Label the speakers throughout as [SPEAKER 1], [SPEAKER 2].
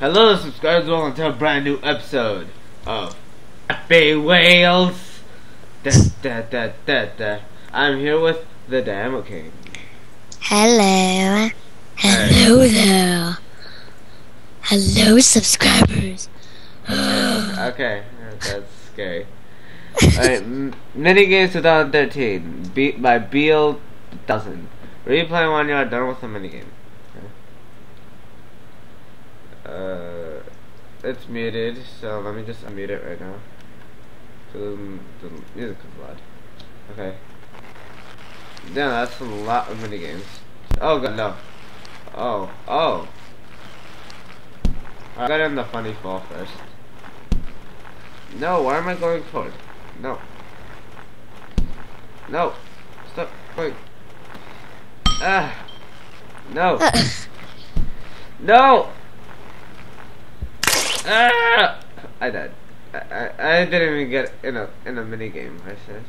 [SPEAKER 1] Hello, subscribers. Welcome to a brand new episode of Happy Wheels. Da, da, da, da, da. I'm here with the Damo King.
[SPEAKER 2] Hello. Hello there. Hello, subscribers.
[SPEAKER 1] Okay, that's scary. Alright, m- Minigames 2013, beat by Beal Dozen. Replay when you are done with the minigame. Uh, it's muted, so let me just unmute it right now. So the, the music is loud. Okay. Yeah, that's a lot of minigames. Oh god, no. Oh, oh. I got in the funny fall first. No, why am I going forward? No. No. Stop. Wait. Ah. No. no. Ah. I died. I, I, I didn't even get in a in a mini game. I said.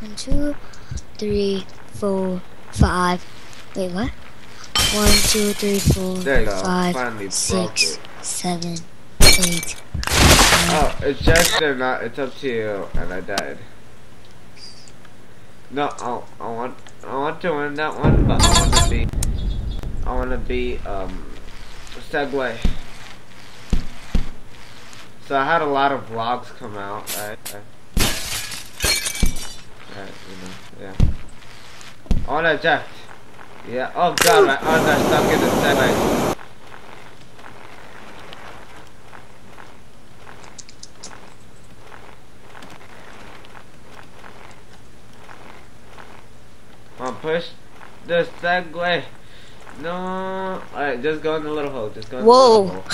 [SPEAKER 2] One, two, three, four, five. Wait, what? One, two, three, four,
[SPEAKER 1] There you go.
[SPEAKER 2] five, six, seven, eight.
[SPEAKER 1] Oh, it's just or not. It's up to you. And I died. No, I, I want I want to win that one, but I want to be I want to be um Segway. So I had a lot of vlogs come out, right? Right, you know, yeah. Eject. Yeah. Oh God, my arms are stuck in the. Push the Segway. No. Alright, just go in the little hole. Just go in
[SPEAKER 2] Whoa.
[SPEAKER 1] the little hole.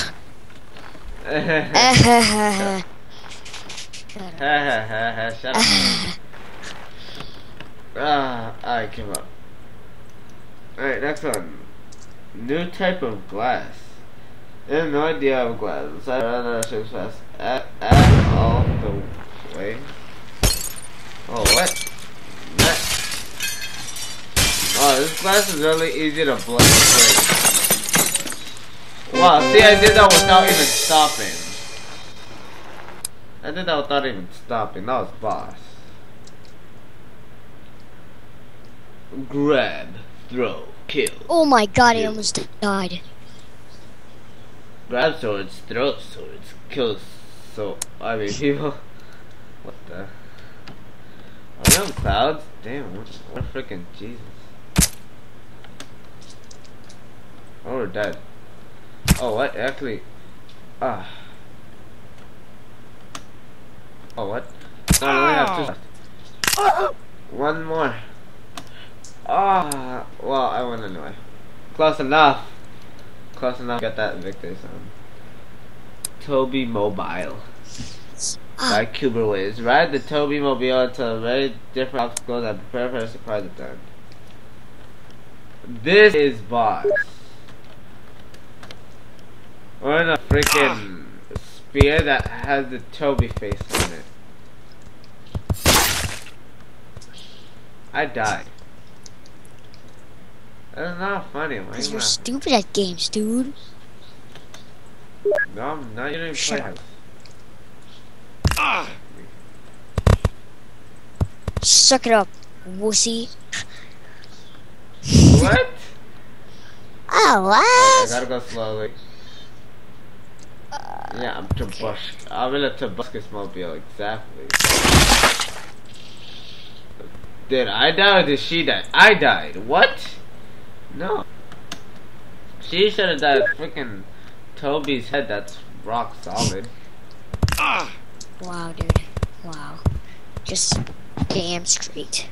[SPEAKER 1] Shut up. Ah, I came up. Alright, next one. New type of glass. I have no idea of glass. I don't know six fast at, at all the way. Oh, what? That. Oh, this glass is really easy to blow. Wow, see, I did that without even stopping. I did that without even stopping. That was boss. Grab, throw, kill.
[SPEAKER 2] oh my god, I almost died.
[SPEAKER 1] Grab swords, throw swords, kill so I mean people. What the? Are we on clouds? Damn, what, what freaking Jesus. Oh, we're dead. Oh, what? Actually, ah. Oh, what? No, I only have two left. One more. Ah, well, I won anyway. Close enough. Close enough. Get that victory song. Toby Mobile
[SPEAKER 2] Ah,
[SPEAKER 1] by Cuberways. Ride the Toby Mobile into very different obstacles and prepare for a surprise at the end. This is boss. In a freaking spear that has the Toby face on it. I died. That's not funny. Why
[SPEAKER 2] Cause
[SPEAKER 1] you
[SPEAKER 2] you're stupid at games, dude.
[SPEAKER 1] No, I'm not. Didn't
[SPEAKER 2] Shut
[SPEAKER 1] play
[SPEAKER 2] up.
[SPEAKER 1] house.
[SPEAKER 2] Suck it up, wussy.
[SPEAKER 1] What?
[SPEAKER 2] Oh, what?
[SPEAKER 1] I gotta go slowly. Yeah, I'm Tobusk. I'm in a Tobuscus mobile, exactly. Did I die or did she die? I died. What? No. She should have died. Freaking Toby's head, that's rock solid.
[SPEAKER 2] Wow, dude. Wow. Just damn straight.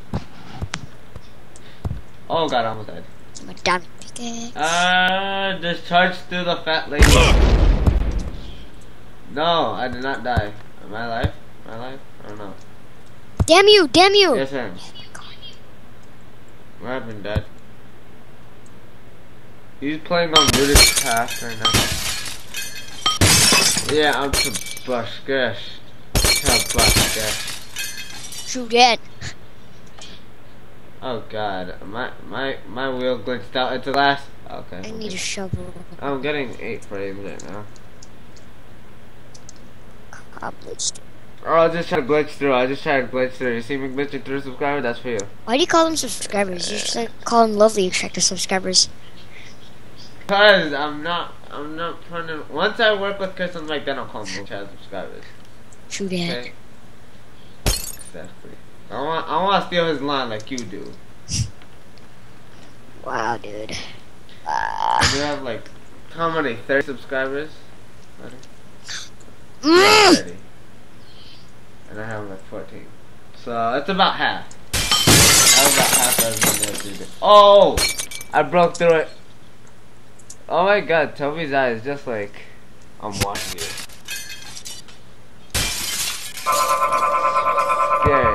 [SPEAKER 1] Oh god, I almost died.
[SPEAKER 2] I'm a diamond pickaxe.
[SPEAKER 1] Uh, discharge through the fat lady. No, I did not die. Am I alive? Am I alive? I don't know.
[SPEAKER 2] Damn you! Damn you!
[SPEAKER 1] Yes, I am. What happened, Dad? He's playing on Rooted Path right now. Yeah, I'm Tabuskesh. Tabuskesh.
[SPEAKER 2] Shoot it.
[SPEAKER 1] Oh god, my my my wheel glitched out into glass. Okay.
[SPEAKER 2] I need
[SPEAKER 1] okay.
[SPEAKER 2] a shovel.
[SPEAKER 1] I'm getting eight frames right now.
[SPEAKER 2] Accomplished.
[SPEAKER 1] Oh, I just tried to glitch through. I just tried to glitch through. You see me glitching through, subscriber? That's for you.
[SPEAKER 2] Why do you call them subscribers? You like, call them lovely attractive subscribers.
[SPEAKER 1] Cause I'm not, I'm not trying to. Once I work with Chris and Mike, then I'll call them child subscribers.
[SPEAKER 2] True that.
[SPEAKER 1] Okay. Exactly. I want, I want to steal his line like you do.
[SPEAKER 2] Wow, dude.
[SPEAKER 1] I
[SPEAKER 2] Uh,
[SPEAKER 1] do have like, how many? Thirty subscribers. 30. And I have like 14. So it's about half. Have about half did it. Oh! I broke through it. Oh my god, Toby's eyes just like I'm watching you. Scary.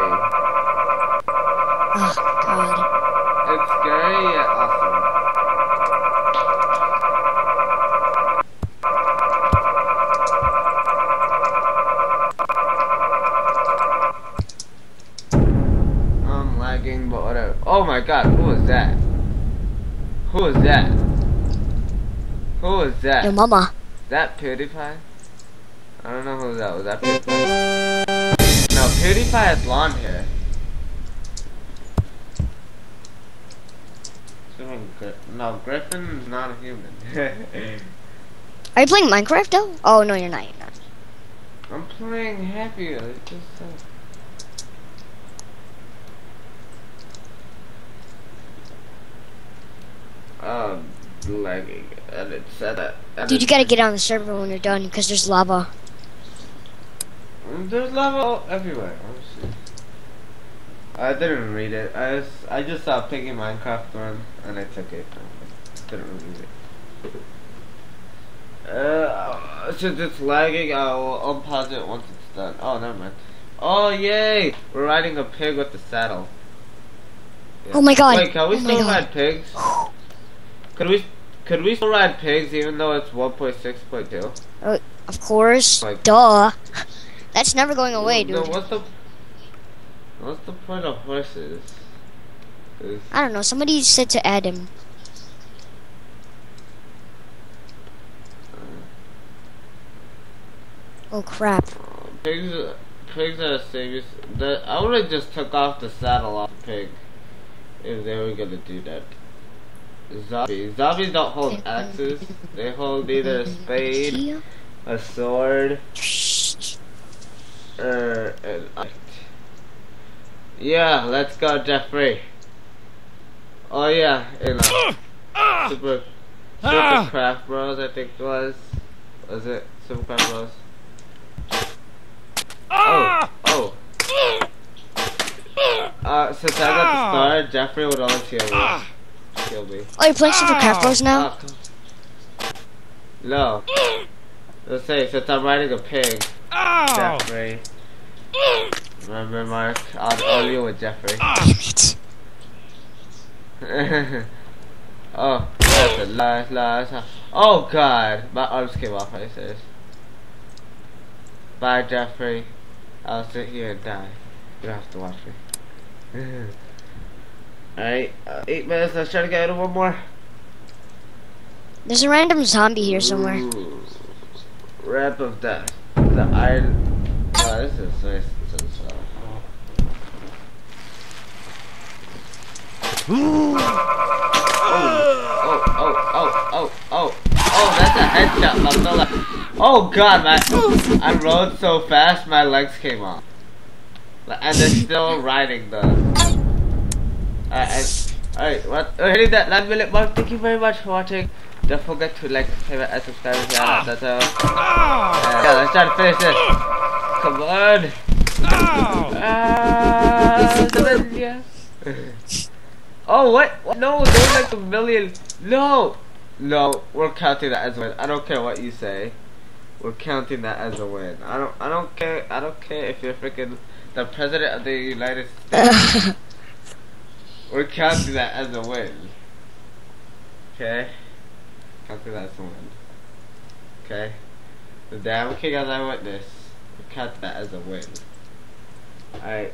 [SPEAKER 1] But whatever. Oh my god, who was that? Who was that? Who was that?
[SPEAKER 2] Your mama.
[SPEAKER 1] That PewDiePie? I don't know who that was. That PewDiePie? No, PewDiePie has blonde hair. No, Griffin's not a human.
[SPEAKER 2] Are you playing Minecraft though? Oh no, you're not. You're not.
[SPEAKER 1] I'm playing happier. It's just uh... Um, lagging, and it said that. and
[SPEAKER 2] Dude, you gotta get on the server when you're done because there's lava.
[SPEAKER 1] There's lava everywhere. Honestly. I didn't read it. I just, I just saw Piggy Minecraft one, and I took it. I didn't read it. Uh, since it's lagging, I'll unpause it once it's done. Oh, never mind. Oh, yay! We're riding a pig with the saddle. Yeah.
[SPEAKER 2] Oh my god.
[SPEAKER 1] Wait, can we
[SPEAKER 2] oh
[SPEAKER 1] still ride pigs? Could we, could we still ride pigs even though it's 1.6.2?
[SPEAKER 2] Uh, of course.
[SPEAKER 1] Like-
[SPEAKER 2] Duh. That's never going away,
[SPEAKER 1] No,
[SPEAKER 2] dude.
[SPEAKER 1] what's the, what's the point of horses?
[SPEAKER 2] I don't know. Somebody said to add him. Uh, oh crap.
[SPEAKER 1] Pigs, pigs are serious. The, I would have just took off the saddle off the pig if they were gonna do that. Zombies. Zombies don't hold axes. They hold either a spade, a sword, or er, an axe. Yeah, let's go, Jeffrey. Oh yeah, in uh, Super ah. Super Craft Bros, I think it was. Was it Super Craft Bros? Ah. Oh, oh. Uh, since I got the star, Jeffrey would always heal me. Kill me.
[SPEAKER 2] Oh, you're playing Super Craft Bros now?
[SPEAKER 1] Ah, No. Let's say, since I'm riding a pig, Jeffrey. Remember, Mark? I'll, I'll deal with Jeffrey.
[SPEAKER 2] Damn it.
[SPEAKER 1] oh, that's a last, last. Oh god, my arms came off. I says. Bye, Jeffrey. I'll sit here and die. You don't have to watch me. Alright, uh, eight minutes. Let's try to get one more.
[SPEAKER 2] There's a random zombie here somewhere.
[SPEAKER 1] Ooh. Ramp of death. The iron. Oh, this is nice. This is, uh, Oh, oh, oh, oh, oh, oh, that's a headshot, Lamella. Oh god, my, I rode so fast, my legs came off. And they're still riding the, alright, alright, what, uh, hitting that 9 minute mark, thank you very much for watching. Don't forget to like, favorite, and subscribe if you haven't done so. Uh, yeah, let's try to finish this. Come on. Ah, yeah. Oh, what? what? No, there's like a million. No! No, we're counting that as a win. I don't care what you say. We're counting that as a win. I don't I don't care I don't care if you're freaking the president of the United States. we're counting that as a win. Okay? Counting that as a win. Okay? The damn king as I witness. We count that as a win. Alright.